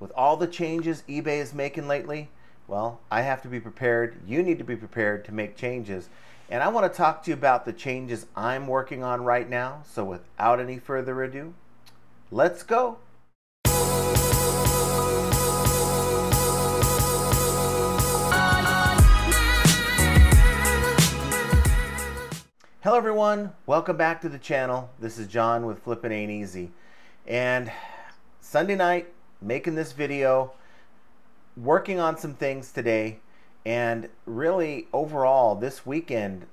with all the changes eBay is making lately, well, I have to be prepared. You need to be prepared to make changes. And I want to talk to you about the changes I'm working on right now. So without any further ado, let's go. Hello everyone, welcome back to the channel. This is John with Flippin' Ain't Easy. And Sunday night, making this video, working on some things today, and really overall this weekend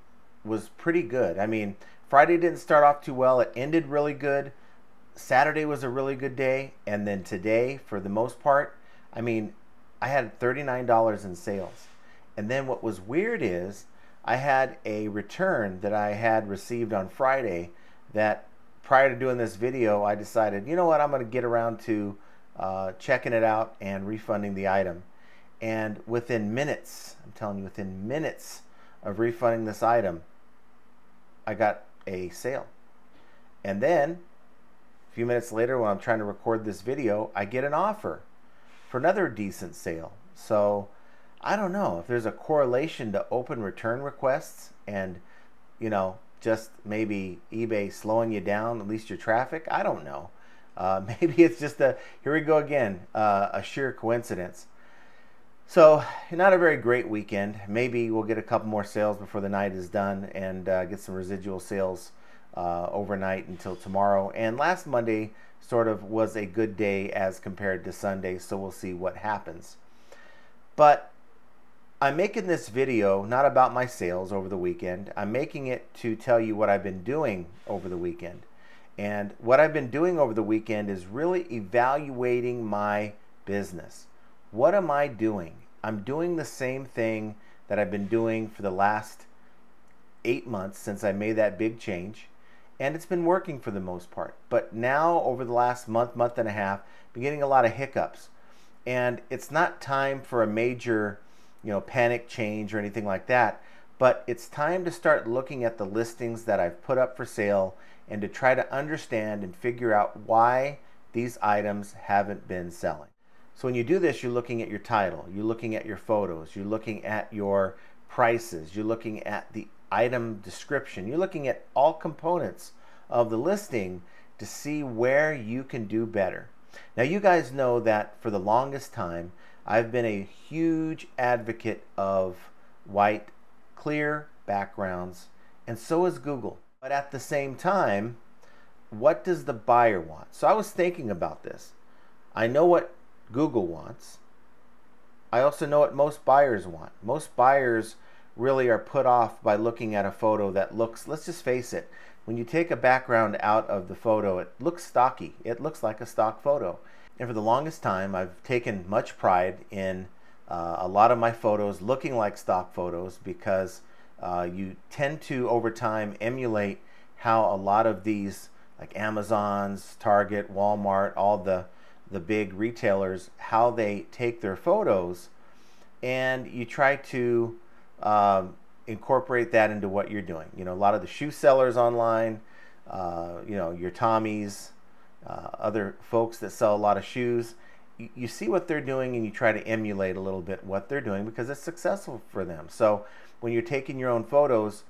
was pretty good. I mean, Friday didn't start off too well. It ended really good. Saturday was a really good day, and then today, for the most part, I mean, I had $39 in sales. And then what was weird is I had a return that I had received on Friday that prior to doing this video, I decided, you know what, I'm going to get around to uh, checking it out and refunding the item. And within minutes, I'm telling you, within minutes of refunding this item, I got a sale. And then a few minutes later, when I'm trying to record this video, I get an offer for another decent sale. So I don't know if there's a correlation to open return requests and, you know, just maybe eBay slowing you down, at least your traffic. I don't know. Uh, maybe it's just a, here we go again, uh, a sheer coincidence. So, not a very great weekend. Maybe we'll get a couple more sales before the night is done and uh, get some residual sales uh, overnight until tomorrow. And last Monday sort of was a good day as compared to Sunday, so we'll see what happens. But I'm making this video not about my sales over the weekend. I'm making it to tell you what I've been doing over the weekend. And what I've been doing over the weekend is really evaluating my business. What am I doing? I'm doing the same thing that I've been doing for the last eight months since I made that big change. And it's been working for the most part. But now, over the last month, month and a half, I've been getting a lot of hiccups. And it's not time for a major you know, panic change or anything like that. But it's time to start looking at the listings that I've put up for sale and to try to understand and figure out why these items haven't been selling. So when you do this, you're looking at your title, you're looking at your photos, you're looking at your prices, you're looking at the item description, you're looking at all components of the listing to see where you can do better. Now you guys know that for the longest time, I've been a huge advocate of white, clear backgrounds, and so is Google. But at the same time, what does the buyer want? So I was thinking about this. I know what Google wants. I also know what most buyers want. Most buyers really are put off by looking at a photo that looks, let's just face it, when you take a background out of the photo, it looks stocky. It looks like a stock photo. And for the longest time, I've taken much pride in uh, a lot of my photos looking like stock photos because uh, you tend to, over time, emulate how a lot of these, like Amazon's, Target, Walmart, all the, the big retailers, how they take their photos and you try to um, incorporate that into what you're doing. You know, a lot of the shoe sellers online, uh, you know, your Tommy's, uh, other folks that sell a lot of shoes, you, you see what they're doing and you try to emulate a little bit what they're doing because it's successful for them. So when you're taking your own photos,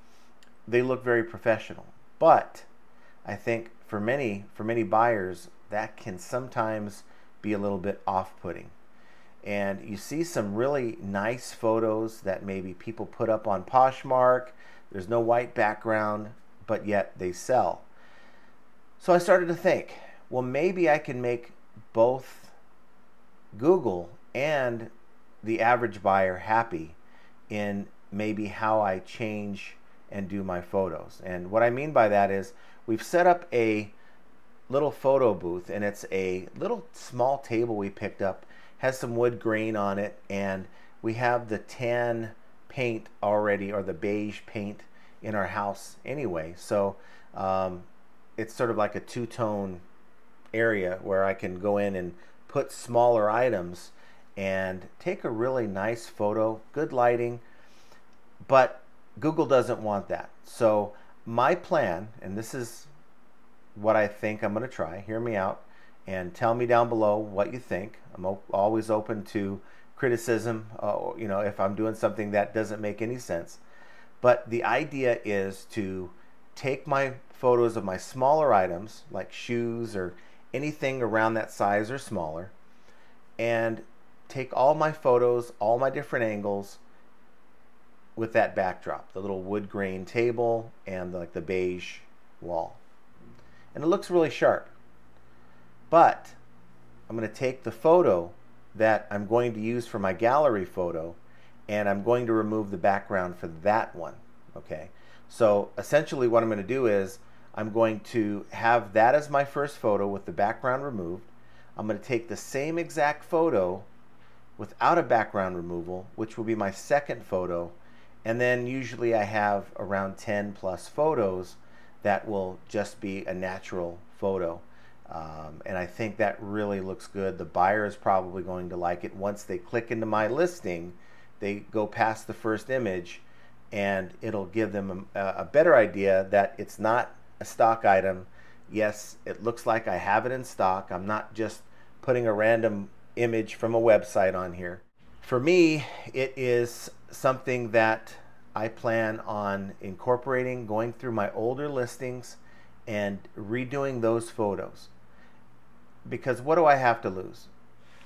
they look very professional. But I think for many for many buyers that can sometimes be a little bit off-putting. And you see some really nice photos that maybe people put up on Poshmark. There's no white background, but yet they sell. So I started to think, well, maybe I can make both Google and the average buyer happy in maybe how I change and do my photos. And what I mean by that is we've set up a little photo booth and it's a little small table we picked up has some wood grain on it and we have the tan paint already or the beige paint in our house anyway so um, it's sort of like a two-tone area where I can go in and put smaller items and take a really nice photo, good lighting, but Google doesn't want that. So my plan, and this is what I think I'm going to try, hear me out, and tell me down below what you think. I'm always open to criticism, uh, you know, if I'm doing something that doesn't make any sense. But the idea is to take my photos of my smaller items, like shoes or anything around that size or smaller, and take all my photos, all my different angles with that backdrop, the little wood grain table and the, like the beige wall. And it looks really sharp. But I'm going to take the photo that I'm going to use for my gallery photo and I'm going to remove the background for that one. Okay. So essentially what I'm going to do is I'm going to have that as my first photo with the background removed. I'm going to take the same exact photo without a background removal, which will be my second photo. And then usually I have around 10 plus photos that will just be a natural photo. Um, and I think that really looks good. The buyer is probably going to like it. Once they click into my listing, they go past the first image and it'll give them a, a better idea that it's not a stock item. Yes, it looks like I have it in stock. I'm not just putting a random image from a website on here. For me, it is something that I plan on incorporating, going through my older listings and redoing those photos. Because what do I have to lose?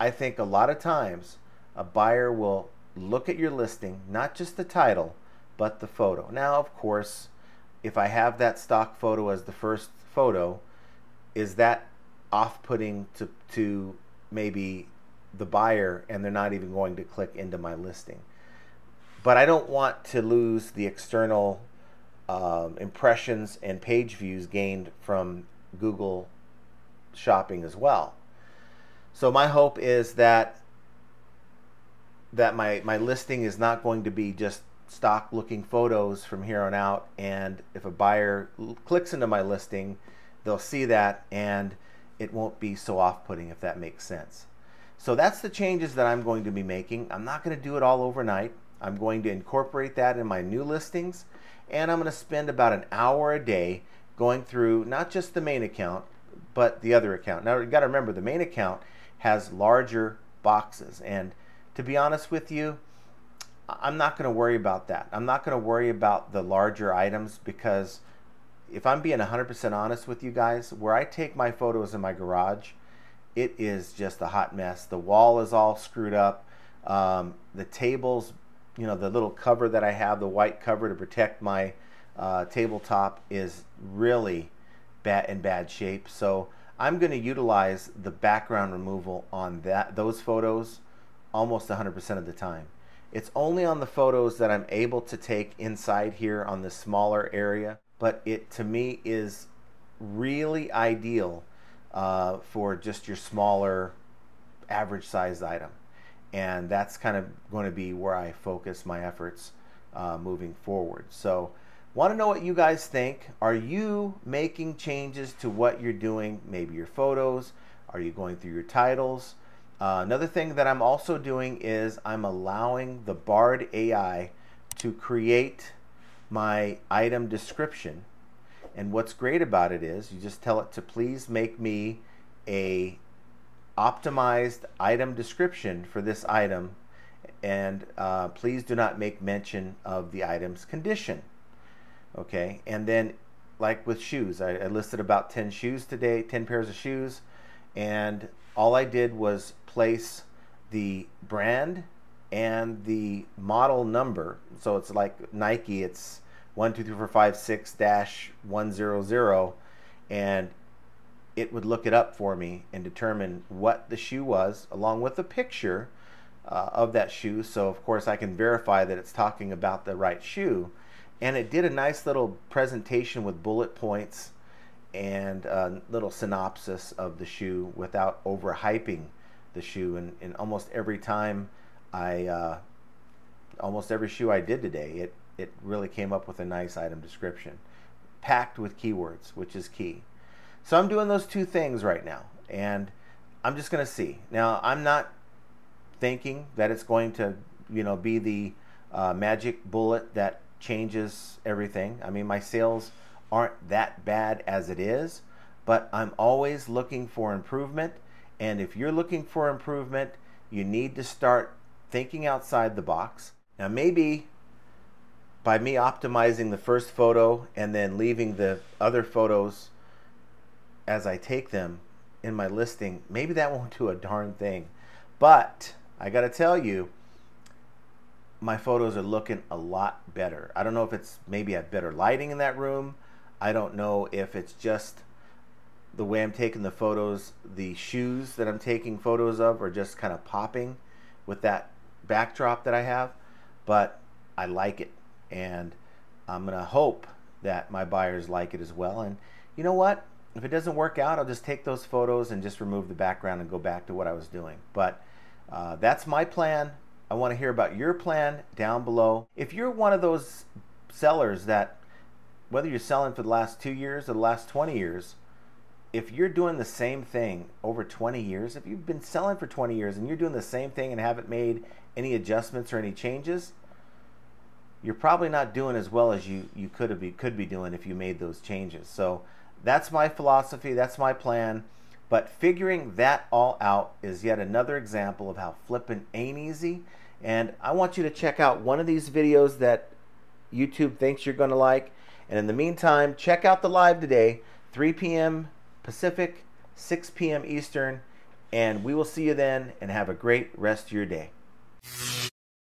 I think a lot of times a buyer will look at your listing, not just the title, but the photo. Now, of course, if I have that stock photo as the first photo, is that off-putting to, to maybe the buyer and they're not even going to click into my listing? But I don't want to lose the external um, impressions and page views gained from Google shopping as well. So my hope is that that my, my listing is not going to be just stock looking photos from here on out and if a buyer clicks into my listing they'll see that and it won't be so off-putting if that makes sense so that's the changes that I'm going to be making. I'm not going to do it all overnight. I'm going to incorporate that in my new listings and I'm going to spend about an hour a day going through not just the main account but the other account. Now you got to remember the main account has larger boxes and to be honest with you I'm not going to worry about that. I'm not going to worry about the larger items because if I'm being 100% honest with you guys, where I take my photos in my garage, it is just a hot mess. The wall is all screwed up. Um, the tables, you know, the little cover that I have, the white cover to protect my uh, tabletop is really bad in bad shape. So I'm going to utilize the background removal on that those photos almost 100% of the time. It's only on the photos that I'm able to take inside here on the smaller area, but it to me is really ideal uh, for just your smaller average sized item. And that's kind of going to be where I focus my efforts uh, moving forward. So want to know what you guys think. Are you making changes to what you're doing? Maybe your photos? Are you going through your titles? Uh, another thing that I'm also doing is I'm allowing the Bard AI to create my item description. And what's great about it is you just tell it to please make me a optimized item description for this item and uh, please do not make mention of the item's condition. Okay, and then like with shoes, I, I listed about 10 shoes today, 10 pairs of shoes, and all I did was place the brand and the model number. So it's like Nike, it's 12345 dash 100 and it would look it up for me and determine what the shoe was along with a picture uh, of that shoe. So of course I can verify that it's talking about the right shoe. And it did a nice little presentation with bullet points and a little synopsis of the shoe without overhyping the shoe. And, and almost every time I, uh, almost every shoe I did today, it, it really came up with a nice item description, packed with keywords, which is key. So I'm doing those two things right now, and I'm just going to see. Now, I'm not thinking that it's going to, you know, be the uh, magic bullet that changes everything. I mean, my sales aren't that bad as it is, but I'm always looking for improvement. And if you're looking for improvement, you need to start thinking outside the box. Now, maybe by me optimizing the first photo and then leaving the other photos as I take them in my listing, maybe that won't do a darn thing. But I got to tell you, my photos are looking a lot better. I don't know if it's maybe I have better lighting in that room. I don't know if it's just the way I'm taking the photos, the shoes that I'm taking photos of are just kind of popping with that backdrop that I have, but I like it. And I'm going to hope that my buyers like it as well. And you know what? If it doesn't work out, I'll just take those photos and just remove the background and go back to what I was doing. But uh, that's my plan. I want to hear about your plan down below. If you're one of those sellers that, whether you're selling for the last two years or the last 20 years, if you're doing the same thing over 20 years, if you've been selling for 20 years and you're doing the same thing and haven't made any adjustments or any changes, you're probably not doing as well as you, you could, have could be doing if you made those changes. So that's my philosophy, that's my plan. But figuring that all out is yet another example of how flipping ain't easy. And I want you to check out one of these videos that YouTube thinks you're going to like. And in the meantime, check out the live today, 3 p.m. Pacific, 6 p.m. Eastern. And we will see you then and have a great rest of your day.